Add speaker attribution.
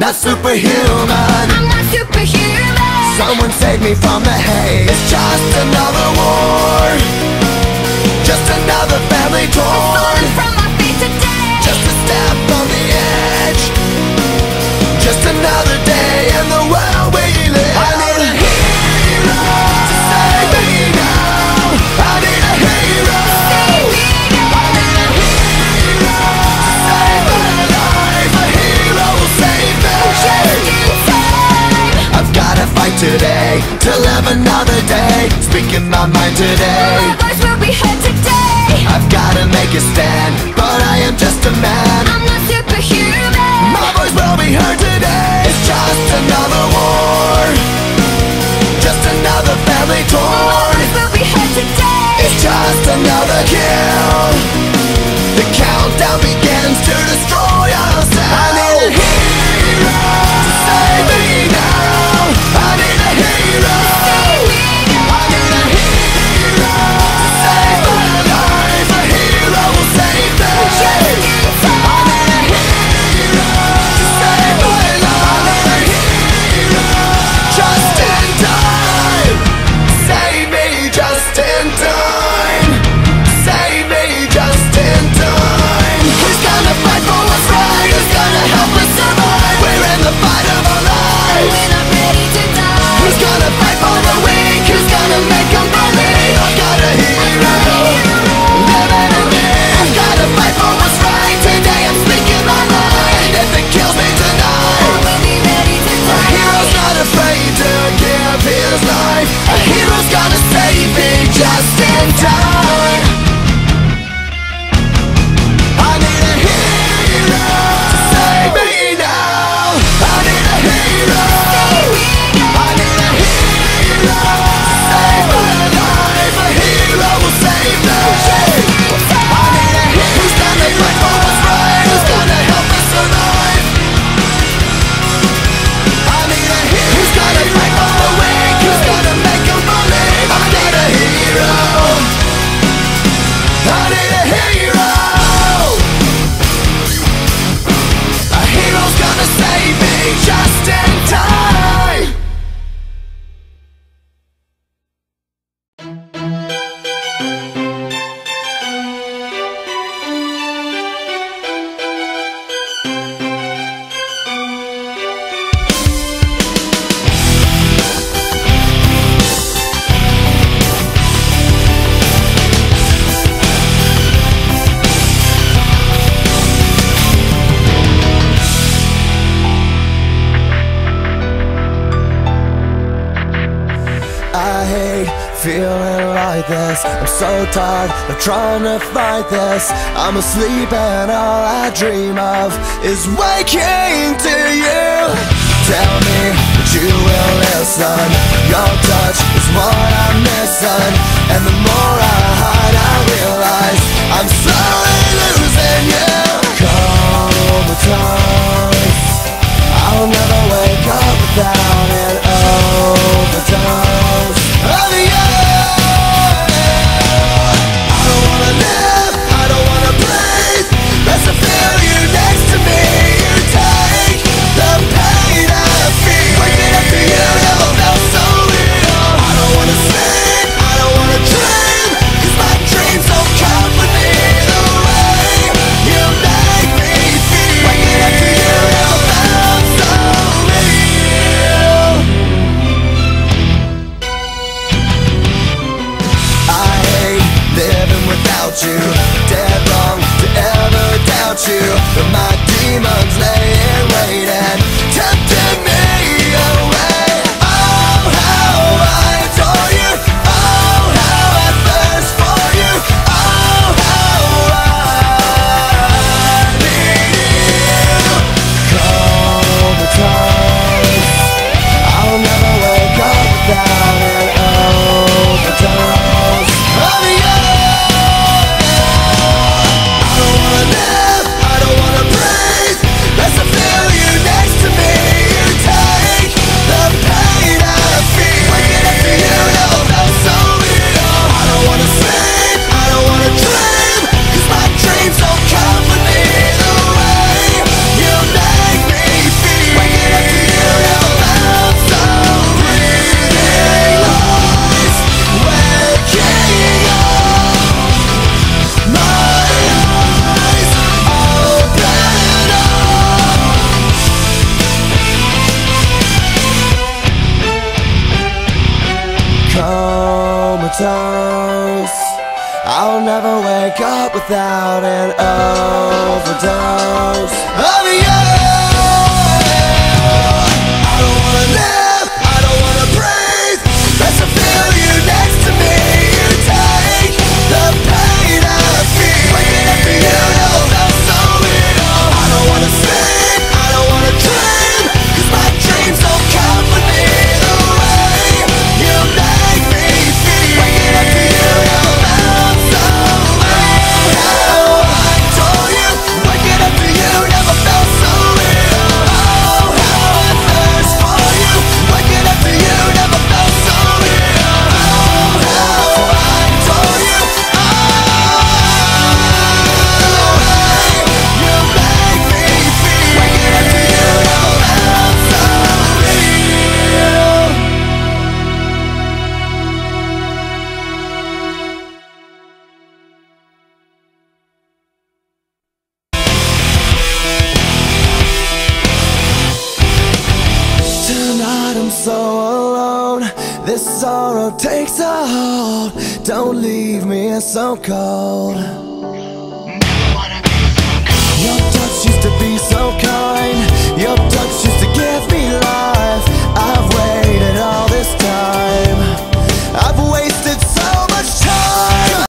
Speaker 1: not superhuman.
Speaker 2: I'm not superhuman.
Speaker 1: Someone save me from the haze. It's just another war. Just another family torn.
Speaker 2: thinking about mine today.
Speaker 1: down feeling like this. I'm so tired of trying to fight this. I'm asleep and all I dream of Is waking to you. Tell me that you will listen. Your touch is what I'm missing. And the more I hide I realize I'm slowly losing you. Comatose I'll never wake up without it about you. Dead wrong to ever doubt you. But my demons lay laying waiting comatose. I'll never wake up without an overdose. Of you takes a hold. Don't leave me so cold.